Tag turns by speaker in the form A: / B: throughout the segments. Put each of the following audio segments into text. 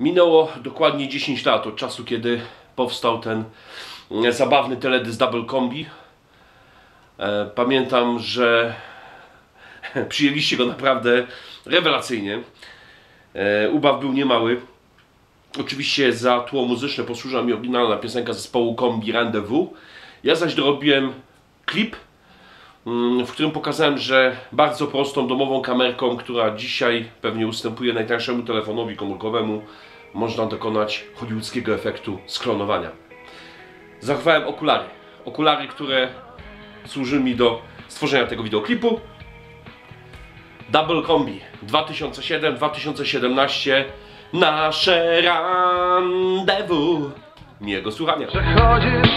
A: Minęło dokładnie 10 lat od czasu, kiedy powstał ten e, zabawny teledysk Double Combi. E, Pamiętam, że przyjęliście go naprawdę rewelacyjnie. E, Ubaw był niemały. Oczywiście za tło muzyczne posłużyła mi oryginalna piosenka zespołu Kombi Rendezvous. Ja zaś dorobiłem klip, mm, w którym pokazałem, że bardzo prostą domową kamerką, która dzisiaj pewnie ustępuje najtańszemu telefonowi komórkowemu, można dokonać hollywoodzkiego efektu sklonowania. Zachowałem okulary. Okulary, które służyły mi do stworzenia tego wideoklipu. Double Combi 2007-2017 Nasze rendezvous Miłego słuchania
B: Przechodzisz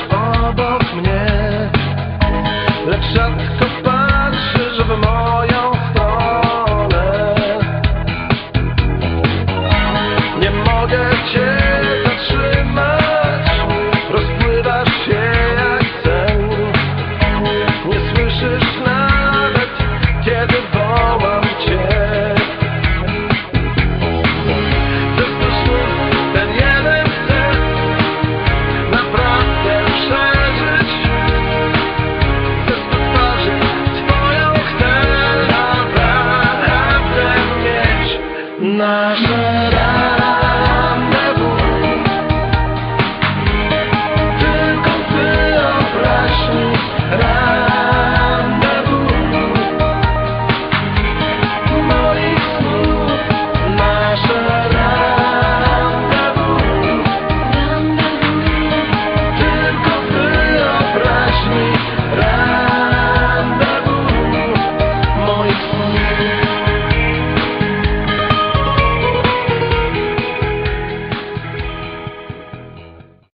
B: But I